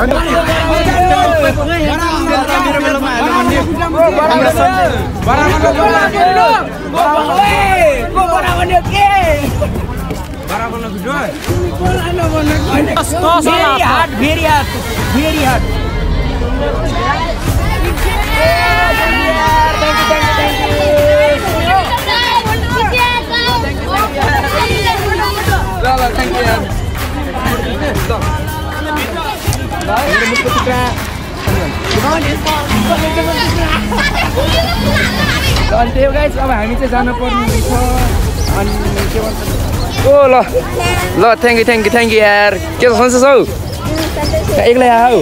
Very hard, very thank you. अनि त्यही guys अब हामी चाहिँ जानुपर्ने हुन्छ अनि के भन्छ ओ ल ल thank you thank you thank you यार के छ सन्चै छौ एक्लै आऊ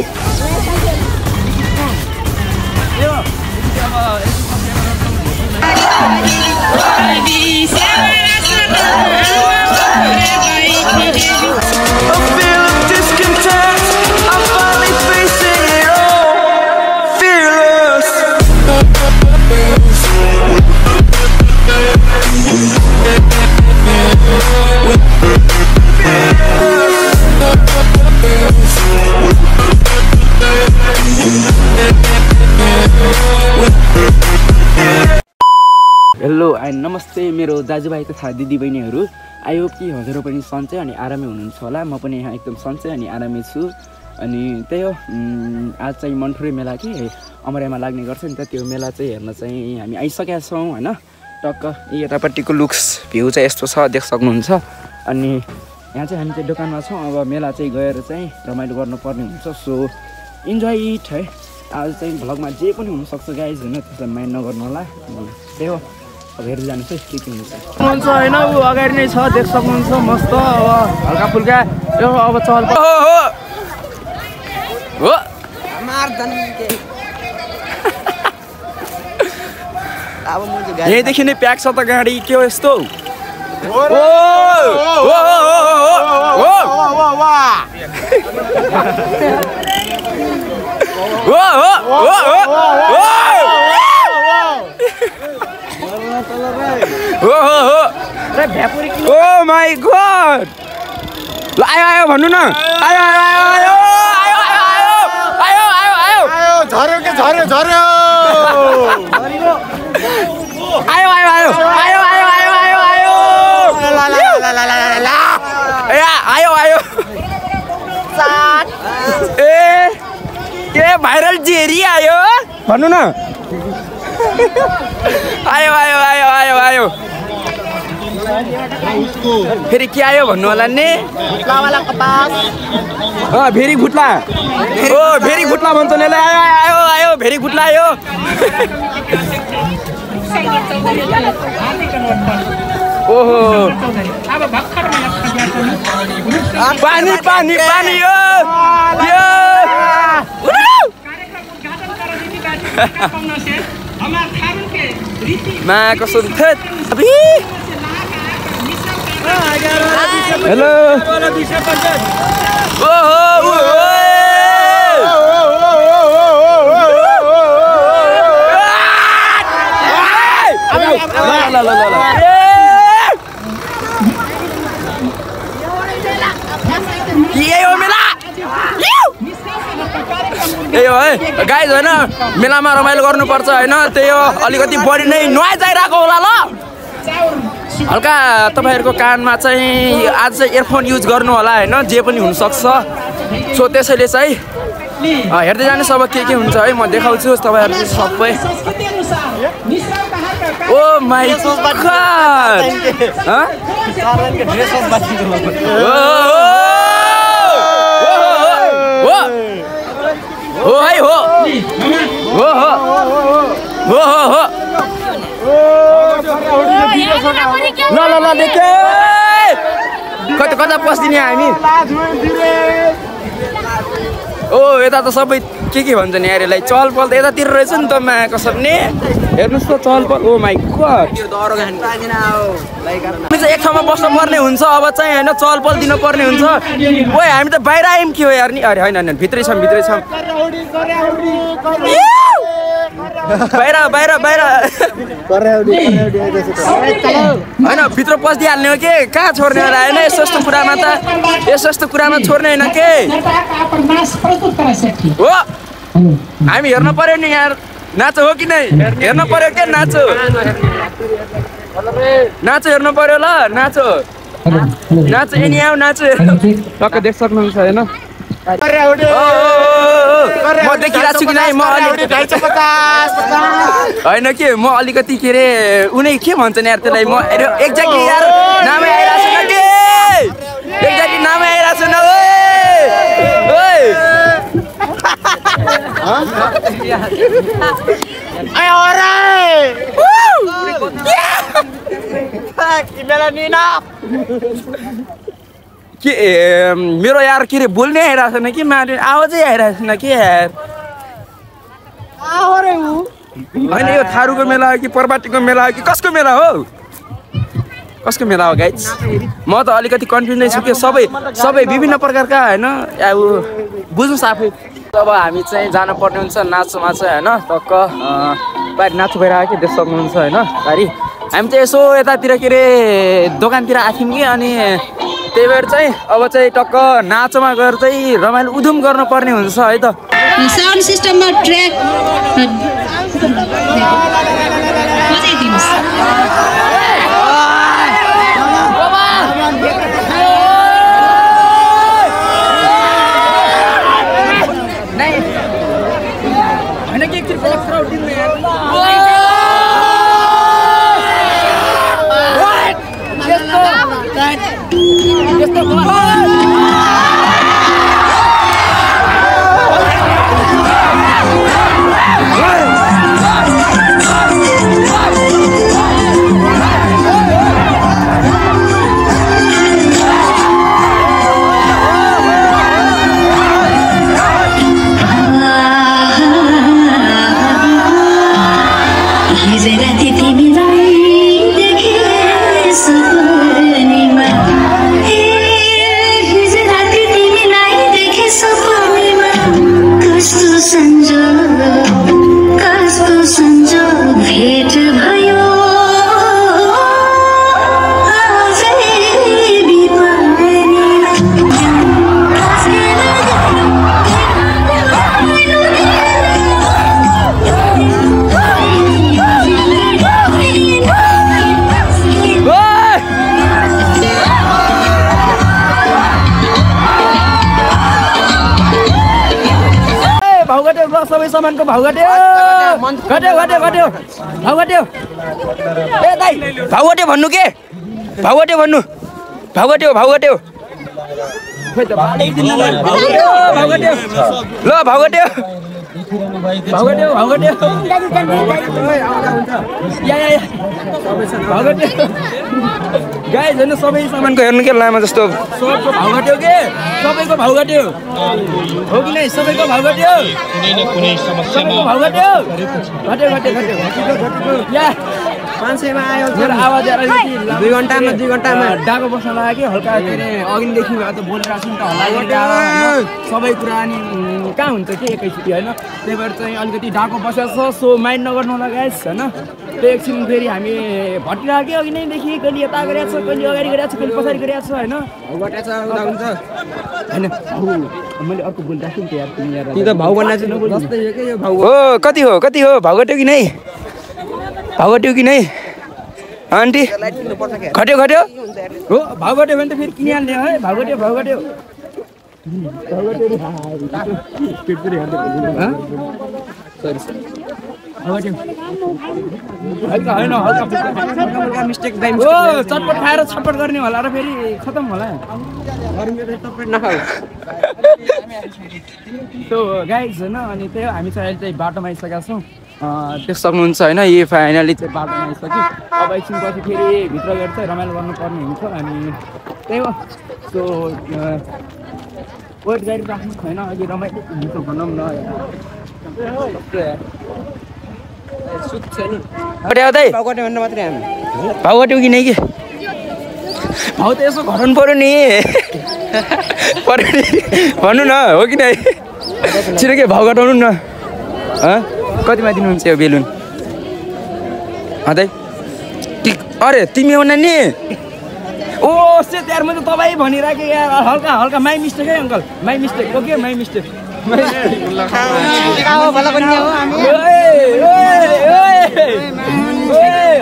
हेलो एन्ड नमस्ते मेरो दाजुभाइ तथा दिदीबहिनीहरू। आई होप कि हजुरहरू पनि सन्चै अनि आरामै हुनुहुन्छ होला। म पनि यहाँ एकदम सन्चै अनि आरामै छु। अनि त्यही हो आज चाहिँ मन्ठुरे मेला के अमराइमा लाग्ने गर्छ नि त। त्यो मेला चाहिँ हेर्न चाहिँ हामी आइसकेका छौँ होइन? टक्क यतापट्टिको लुक्स भ्यू चाहिँ यस्तो छ देख सक्नुहुन्छ। अनि यहाँ चाहिँ हामी चाहिँ दोकानमा छौँ। अब मेला चाहिँ गएर चाहिँ रमाइलो गर्नुपर्ने हुन्छ। सो इन्जोय इट है आज चाहिँ भ्लगमा जे पनि हुनसक्छ गाइज होइन त्यसलाई माइन्ड नगर्नु होला त्यही हो अब हेर्दै जानुहोस् है के के हुन्छ हुन्छ होइन ऊ अगाडि नै छ देख सक्नुहुन्छ मस्त अब हल्का फुल्का यो अब चल हो यहीँदेखि नै प्याक छ त गाडी के हो यस्तो माई गड ल आयो आयो भन्नु न आयो आयो आयो आयो आयो आयो आयो आयो झऱ्यो के झऱ्यो झऱ्यो भाइरल जेरी आयो भन्नु न आयो आयो आयो आयो आयो फेरि के आयो भन्नु होला नि भेरी भुट्ला ओ भेरी भुट्ला भन्छ नि यसलाई। आयो आयो आयो आयो भेरी भुट्ला आयो ओहो पानी पानी पानी यो معك أصلا تت هلا. त्यही हो है। गाइज होइन मेलामा रमाइलो गर्नुपर्छ होइन। त्यही हो अलिकति बढी नै नोइज आइरहेको होला ल। हल्का तपाईँहरूको कानमा चाहिँ आज चाहिँ इयरफोन युज गर्नु होला होइन। जे पनि हुनसक्छ। सो त्यसैले चाहिँ हेर्दै जानुहोस् अब के के हुन्छ है। म देखाउँछु तपाईँहरू सबै। ओ माई गॉड हँ? हो हो हो है हो। हो हो। हो हो हो। ल ल ल देखे। कता कता पस्दिने हामी? ओ यता त सबै के के भन्छ नि यसलाई चहल पहल त यतातिर रहेछ नि त मा कसम नि? हेर्नुहोस् त चहल पहल ओ हामी चाहिँ एक ठाउँमा बस्नु पर्ने हुन्छ अब चाहिँ होइन चहल पहल दिनु पर्ने हुन्छ। ओ हामी त बाहिर आयौँ के हो यार नि? अरे होइन होइन भित्रै छौँ भित्रै छौँ। बाहिर बाहिर बाहिर। होइन भित्र पसिदिइहाल्ने हो कि? कहाँ छोड्ने होला? होइन यस्तो यस्तो कुरामा त यस्तो यस्तो कुरामा छोड्ने होइन के? हो. हामी हेर्न पर्यो नि यहाँ नाचो हो कि नै हेर्न पर्यो के नाचो. नाचो हेर्नु पर्यो ल नाचो नाचो. एनी आऊ नाचो टक्क देख सक्नुहुन्छ होइन ओ, ओ, ओ, ओ, म देखिरहेको छु कि नै म अलिक होइन के म अलिकति के अरे उनी के भन्छन् यार त्यसलाई म एक्ज्याक्टली यार. नामै आइरहेको छैन के ए, मेरो यार के अरे बोल्नै आइरहेको छैन कि मारे आवाजै आइरहेको छैन के यार होइन यो थारूको मेला हो कि पर्बाटीको मेला हो कि कसको मेला हो कसको मेला हो गाइज म त अलिकति कन्फ्युज नै छु कि सबै सबै विभिन्न प्रकारका होइन अब बुझ्नुहोस् आफै अब हामी चाहिँ जानुपर्ने हुन्छ नाचमा चाहिँ होइन? टक्क बाहिर नाच भइरहेको कि देख सक्नुहुन्छ होइन? बारी हामी चाहिँ यसो यतातिर के अरे दोकानतिर आएको थियौँ कि? अनि त्यही भएर चाहिँ अब चाहिँ टक्क नाचमा गएर चाहिँ रमाइलो उधुम गर्नुपर्ने हुन्छ है त? साउन्ड सिस्टममा ट्र्याक। Right. Let's go. सामानको भाउ घट्यो घट्यो घट्यो घट्यो भाउ घट्यो ए दाइ भाउ घट्यो भन्नु के भाउ घट्यो भन्नु भाउ घट्यो भाउ घट्यो ल भाउ घट्यो भाउ घट्यो गाई झन् सबै सामानको हेर्नु के लामा जस्तो? सबको भाउ घट्यो के सबैको भाउ घट्यो हो कि नै सबैको भाउ घट्यो घट्यो घट्यो घट्यो घट्यो घट्यो। या। पाँच सयमा आयो मेरो आवाज आएर दुई घन्टामा दुई घन्टामा। डाको बस्न लाग्यो कि हल्का के अरे अघिदेखि त बोलिरहेको छु नि त हल्ला। सबै कुरा अनि कहाँ हुन्छ कि एकैचोटि होइन? त्यही भएर चाहिँ अलिकति डाको बसेको छ सो माइन्ड नगर्नु होला गाइस होइन? त्यो एकछिन फेरि हामी भटिरहेको कि अघि नैदेखि कहिले यता गरिरहेको छ कहिले अगाडि गरिरहेको छ कहिले पछाडि गरिरहेको छ होइन? छ होइन मैले अर्को बोलिरहेको थिएँ नि त यार तिमी यार। ती त भाउ भन्दा चाहिँ जस्तै हो कि यो भाउ? हो कति हो कति हो भाउ घट्यो कि नै? भाउ घट्यो कि नै आन्टी घट्यो घट्यो हो भाउ घट्यो भने त फेरि किनिहाल्ने है भाउ घट्यो भाउ घट्यो भाउ घट्यो रे भाइ। पेट पनि हेर्दै बोल्नु। हँ? सरी सरी भाउ घट्यो हल्का होइन हल्का हल्का मिस्टेक दाइ हो चटपट खाएर छटपट गर्ने होला र फेरि खतम होला गाइज होइन अनि त्यही हामी चाहिँ अहिले चाहिँ बाटोमा आइसकेका छौँ अँ, त्यो सक्नुहुन्छ होइन। यही फाइनली चाहिँ बाटोमा आइसक्यो। अब एकछिनपछि फेरि भित्र गएर चाहिँ रमाइलो गर्नुपर्ने हुन्छ अनि त्यही हो। सो वेट गरिराख्नु होइन। अघि रमाइलो हुन्छ भनौँ न। घट्यो दाइ भाउ घट्यो भने मात्रै हामी। भाउ घट्यो कि नै कि? भाउ त यसो घटाउनु पऱ्यो नि। पऱ्यो नि। भन्नु न हो कि नै? छिटो के भाउ घटाउनु न। हँ कतिमा दिनुहुन्छ यो बेलुन? अदै ठिक अरे तिमी हो नि ओ से यार मैले तपाईँ भनिराखेँ यार। हल्का हल्का माई मिस्टेक है uncle. My mistake okay my mistake.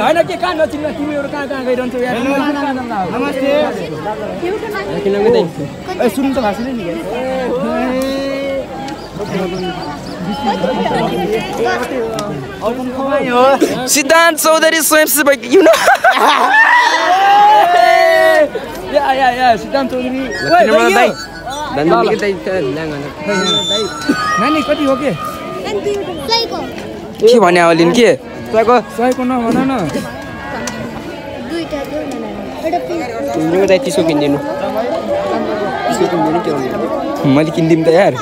होइन के कहाँ नचिन्न तिमीहरू कहाँ कहाँ गइरहन्छौ यार? नमस्ते। ए सुन्नु त भएको छैन नि। सिद्धान्त चौधरी स्वयंसेवक you know yeah yeah yeah Siddhant Chaudhary ओए, दाइ, नानी कति हो के के भने अलिन के सयको नभन न तिसको किनिदिनु मैले किनिदिउँ त यार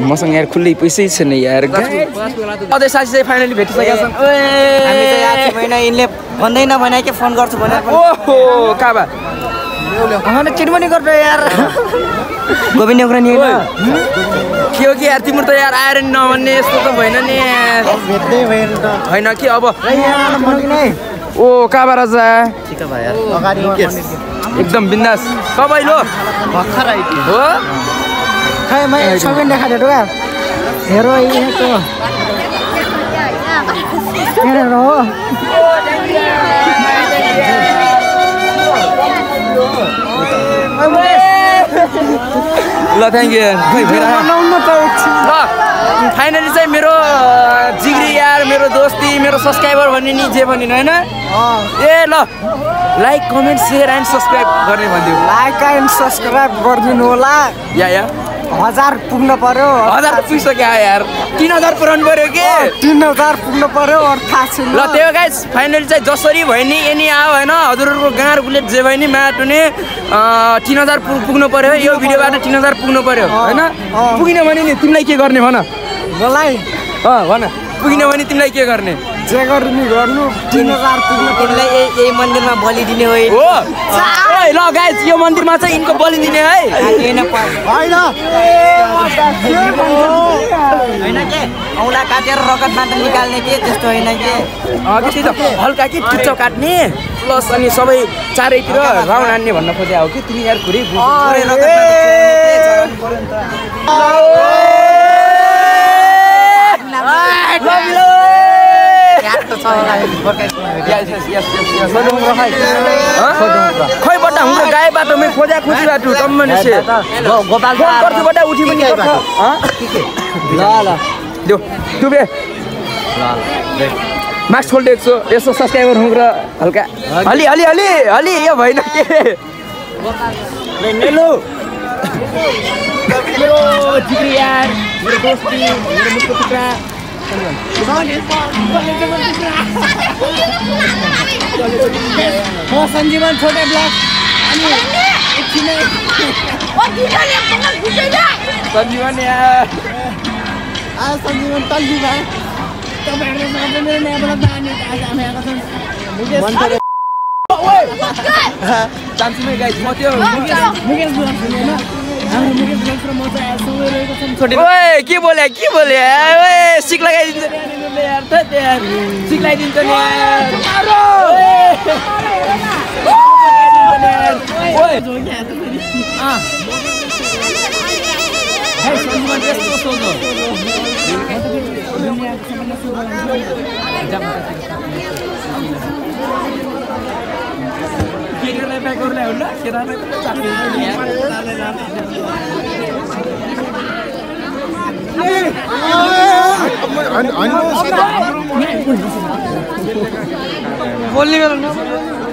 मसँग यार खुल्लै पैसै छैन यार। अझै साथी चाहिँ फाइनली भेटिसकेका छन्। यिनले भन्दैन भने के फोन गर्छु पनि। ओहो काबा चिट पनि गर्छ यार। गोविन्द उग्रा नि के हो कि यार तिम्रो त यार आएर नि नभन्ने यस्तो त भएन नि। होइन कि अब? ओ काबा राजा? एकदम बिन्दास। तपाईँ लो खै सबै देखाएको क्या हेरो यहाँको हो ल थ्याङ्क यू ल फाइनली चाहिँ मेरो जिग्री यार मेरो दोस्ती मेरो सब्सक्राइबर भन्ने नि जे भन्ने होइन ए ल like comment share and subscribe गर्ने भनिदियो लाइक एन्ड सब्सक्राइब गरिदिनु होला या या हजार पुग्नु पर्यो हजार पुगिसक्यो यार। तिन हजार पुऱ्याउनु पऱ्यो के? तिन हजार पुग्नु पर्यो अरू थाहा छैन ल त्यो गाइस फाइनली चाहिँ जसरी भयो नि यनी आयो होइन? हजुरहरूको गाँड गुलेट जे भयो नि माटुने तिन हजार पुग पुग्नु पऱ्यो यो भिडियोबाट तिन हजार पुग्नु पऱ्यो होइन? पुगिन भने नि तिमीलाई के गर्ने भन? मलाई? अँ भन। पुगिन भने तिमीलाई के गर्ने? जे गर्नु गर्नु। तिन हजार पुग्नु तिमीलाई यही मन्दिरमा बलि दिने होइन हो ल गाइस यो मन्दिरमा चाहिँ यिनको बलि दिने है होइन के औँला काटेर रगत मात्र निकाल्ने के त्यस्तो होइन के त्यही त हल्का कि टुच्चो काट्ने प्लस अनि सबै चारैतिर राउन्ड हान्ने भन्न खोजे हो कि तिमी यार खुरै पुरै त। हाम्रो गाई बाटोमै खोजा खोजी बाटो टम्मने से गोपाल उठी पनि ल ल देऊ टुबे मास्क खोलिदिएको छु यसो सब्सक्राइबर हुँ र हल्का हलि हलि हलि हलि यो भएन के मेरो जिग्री यार मेरो दोस्ती मेरो मुखको टुक्रा म सञ्जीवन छोटे ब्लक सञ्जीवन यार सञ्जीवन तल्ली भाइ जान्छु नै गाइस म त्यो ओए के बोले के बोले ओए सिक! ओए! बेला को बोला ओए यार ठुलो हाम्रो होइन म त यस्तो अब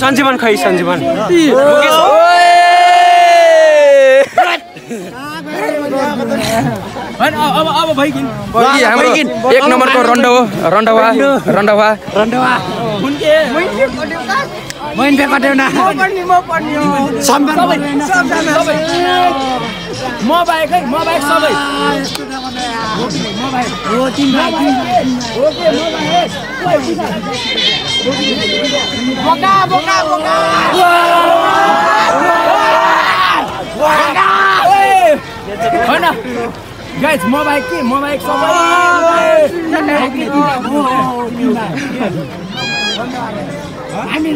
सञ्जीवन खै सञ्जीवन। अब एक नम्बरको रन्डवा रन्डवा रन्डवा। रन्डवा। होइन गाइज म बाहेक के म बाहेक सबै हामी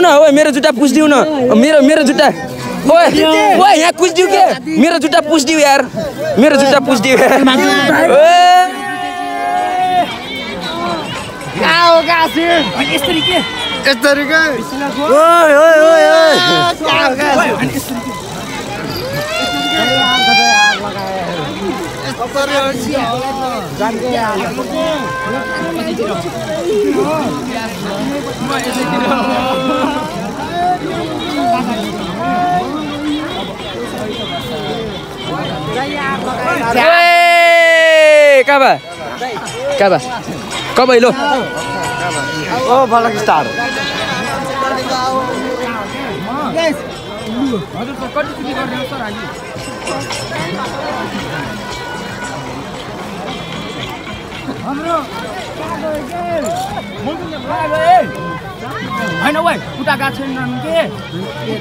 न हो मेरो जुत्ता पुछिदिउ न मेरो मेरो जुत्ता ओए ओए यहाँ पुछिदिउ के? मेरो जुत्ता पुछिदिउ यार। मेरो जुत्ता पुछिदिउ यार। ओए यसरी के यसरी के ए काबा काबा कबै लो ओ बलक स्टार हजुर सर कतिचोटि गरिदिनुहोस् सर हामी हाम्रो होइन वाइ उता गएको के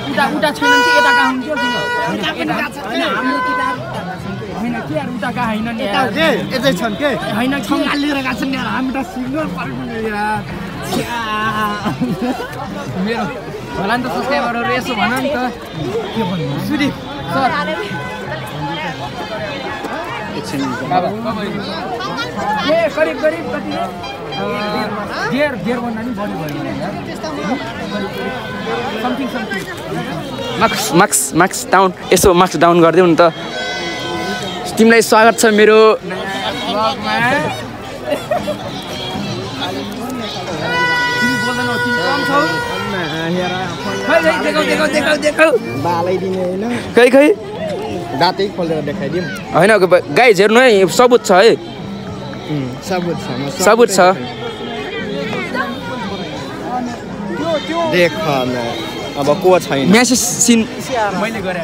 उता उता छैनन् कि यता गएको हुन्थ्यो किन होइन के? यार उता गएको होइन नि यतै छन् के? होइन लिएर गएको छन् यार हामी त यार छ्या। मेरो होला नि त सब्सक्राइबरहरू यसो भन नि त। के भन्नु? सुदीप। सर। ए करिब करिब कति डेढ डेढ भन्दा नि बढी भयो something something. Marks marks marks down. यसो मार्क्स डाउन गरिदेऊ न त। तिमीलाई स्वागत छ मेरो। खै होइन गाइज हेर्नु है सबुत छ है। सबुत छ। अब को छैन। म्यासेज सिन मैले गरे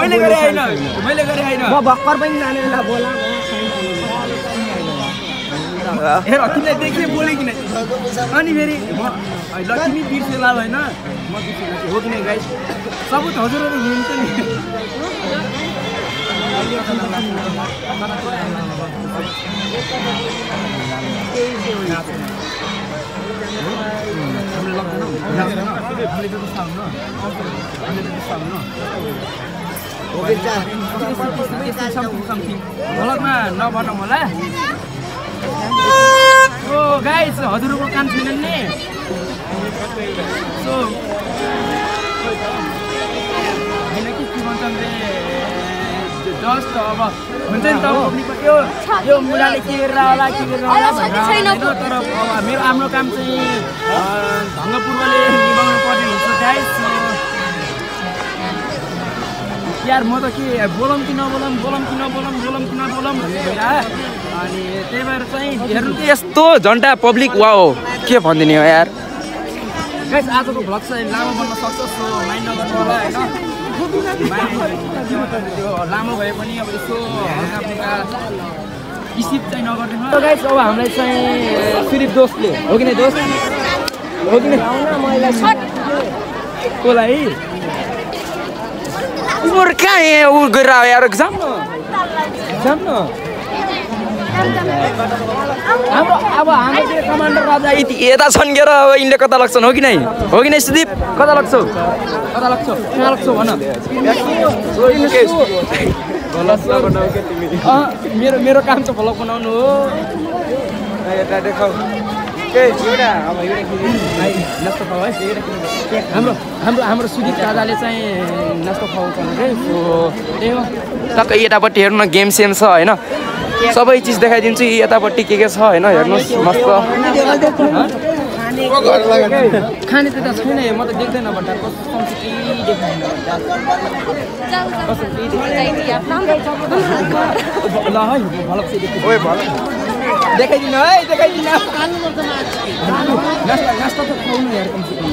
मैले गरे होइन। मैले गरे होइन। म भर्खर पनि जाने बेला बोला। हेर तिमीलाई देखेँ बोलेँ किन अनि फेरि म ल तिमी बिर्सेला होइन। म बिर्सेला हो कि नै गाई सबुत हजुरहरू हुनुहुन्छ नि। गलतमा नभनौँ होला ओ गाइस हजुरको काम छैनन् नि सो होइन कि के भन्छन् जस्ट अब हुन्छ नि त यो यो मुलाले के गरेर होला के गरेर होला होइन तर अब मेरो आफ्नो काम चाहिँ ढङ्गपूर्वले निभाउनु पर्ने हुन्छ गाइस यार म त के बोलौँ कि नबोलौँ बोलौँ कि नबोलौँ बोलौँ कि नबोलौँ भन्ने भइरह अनि त्यही भएर चाहिँ हेर्नु यस्तो झन्डा पब्लिक वा हो के भनिदिने हो यार गाइस आजको भ्लग चाहिँ लामो बन्न सक्छ सो माइन्ड नगर्नु होला होइन लामो भए पनि अब यसो अब हामीलाई चाहिँ सुरिप दोस्तले हो कि नै दोस्त? हो कि नै? कसलाई? यार जाम न। जाम न। हाम्रो अब हाम्रो कमान्डर राजा यति यता छन्केर अब यिनले कता लाग्छन्? हो कि नै? हो कि नै सुदीप? कता लाग्छौ? कता लाग्छौ? कहाँ लाग्छौ? भन। मेरो मेरो काम चाहिँ भ्लग बनाउनु हो। यता देखाउ है हाम्रो हाम्रो हाम्रो सुदीप राजाले चाहिँ नास्ता खुवाउँछ है सो त्यही हो। टक्कै यतापट्टि हेर्नु न गेम सेम छ होइन? सबै चिज देखाइदिन्छु यतापट्टि के के छ होइन हेर्नुहोस् मस्त। खाने त छैन म त देख्दैन देखाइदिनु है देखाइदिनु नास्ता त खुवाउनु यार कमसे कम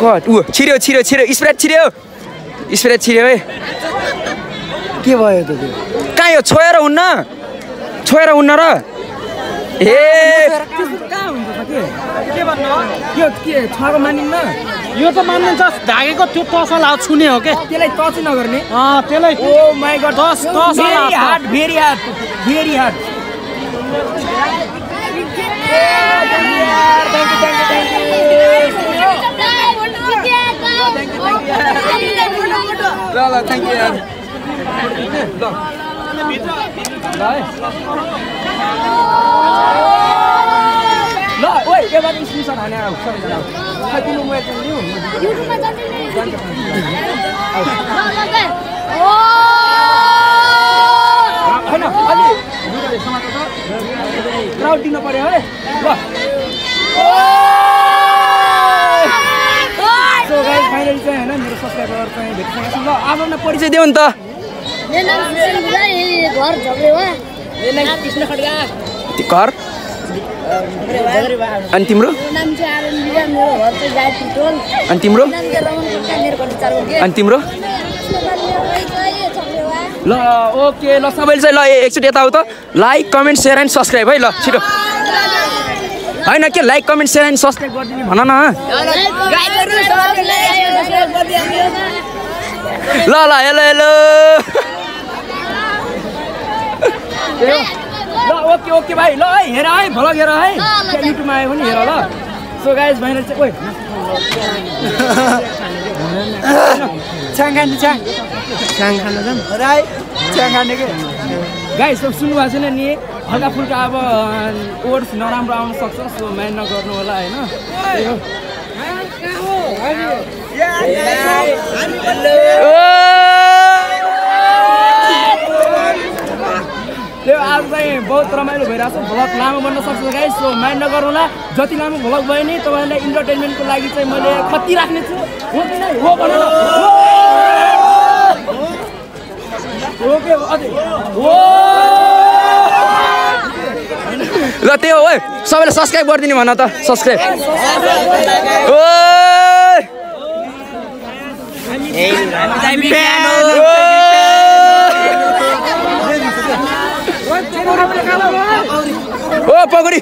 गड ऊ छिर्यो छिर्यो छिर्यो स्प्रेड छिर्यो। स्प्रेड छिर्यो है के भयो त त्यो कहाँ यो छोएर हुन्न छोएर हुन्न र ए कहाँ हुन्छ त के के भन्नु यो त मानिन्छ ढाकेको त्यो तसल छुने हो के त्यसलाई टच नगर्ने अँ, त्यसलाई ओ माई गड दस दस भेरी हात hard very hard very hard ल ल थ्याङ्क यू यार ल ओइ हाने आऊ सबैजना होइन अलि क्राउड दिनु पऱ्यो है ल फाइनली चाहिँ होइन मेरो सब्सक्राइबर चाहिँ ल अब न परिचय देऊ नि त। घर अनि तिम्रो अनि तिम्रो? नाम चाहिँ रमन खड्का मेरो घर चार के अनि तिम्रो? ल ओके ल सबैले चाहिँ ल एकचोटि यता आऊ त। Like comment share and subscribe है ल छिटो। होइन के like comment share and subscribe गरिदिने भन न ल ल हेलो हेलो ल ओके ओके भाइ ल है हेर है भ्लग हेर है युट्युबमा आयो भने हेर ल सो गाइज भाइले चाहिँ ओइ छ्याङ खाने छ्याङ छ्याङ खान जाऊँ राई चिया खाने के गाइस सब सुन्नु भएको छैन नि हल्का फुल्का अब वर्ड्स नराम्रो आउन सक्छ सो माइन्ड नगर्नु होला होइन। त्यो आज चाहिँ बहुत रमाइलो भइरहेको छ। भ्लग लामो बन्न सक्छ गाइस सो माइन्ड नगर्नु होला जति लामो भ्लग भयो नि तपाईँहरूलाई इन्टरटेनमेन्टको लागि चाहिँ मैले कति राख्ने छु। हो। ल त्यो हो सबैले सब्सक्राइब गरिदिने भन त सब्सक्राइब। ओ पगडी।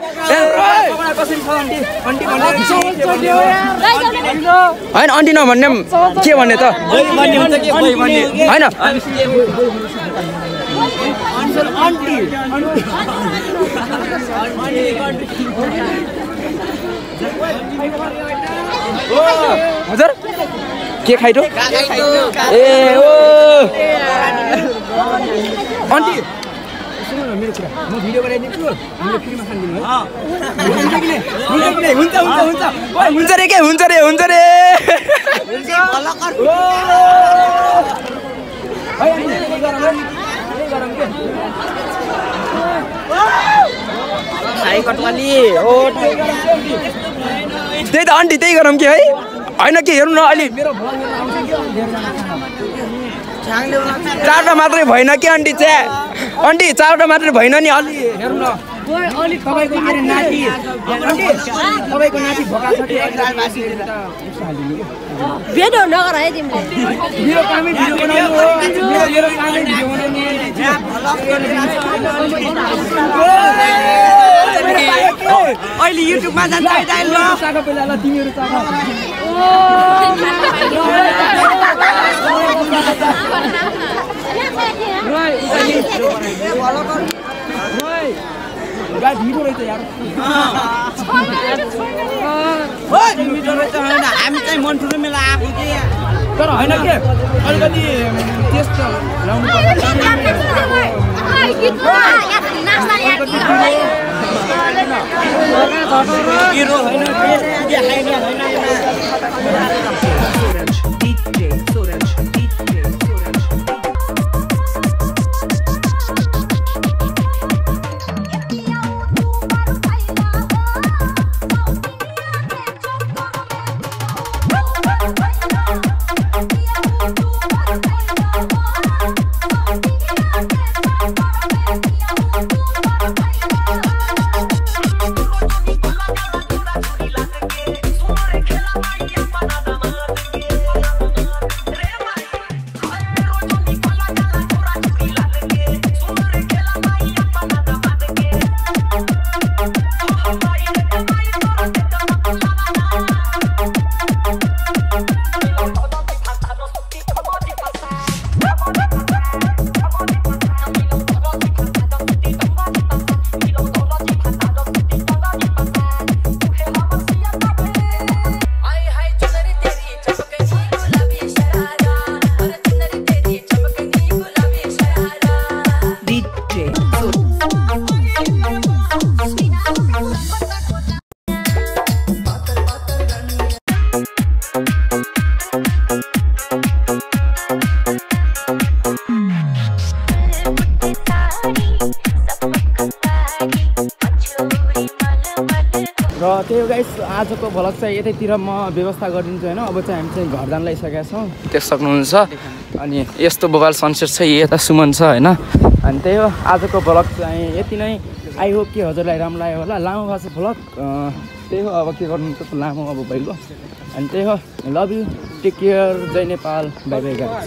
होइन अन्टी नभन्ने के भन्ने त? होइन। हजुर के खाइटो ए ओ मेरो कुरा म भिडियो बनाइदिन्छु हामीले फ्रीमा खानिदिनु है हुन्छ? हुन्छ? हुन्छ हुन्छ हुन्छ हुन्छ रे के हुन्छ रे हुन्छ रे ओ! यही गरौँ। है? त्यही त आन्टी त्यही गरौँ कि है? होइन के हेर्नु न अलि। चारवटा मात्रै भएन कि आन्टी च्या आन्टी चारवटा मात्रै भएन नि अलि। हेर्नु न। अलिक तपाईँको मेरो नाति तपाईँको नाति नगर है तिमीले अहिले युट्युबमा जान्छ हामी चाहिँ मन्टुरो मेला आएको कि तर होइन के अलिकति होइन खाइने होइन भ्लग चाहिँ यतैतिर म व्यवस्था गरिदिन्छु होइन? अब चाहिँ हामी चाहिँ घर जान लागिसकेका छौँ। देख सक्नुहुन्छ। अनि यस्तो बगाल सनसेट छ यता सुमन छ होइन? अनि त्यही हो आजको भ्लग चाहिँ यति नै। आई होप कि हजुरलाई राम्रो लाग्यो होला। लामो भएको छ भ्लग। त्यही हो अब के गर्नु त लामो अब भइगयो। अनि त्यही हो लभ यु टेक केयर जय नेपाल बाई बाई गाइस।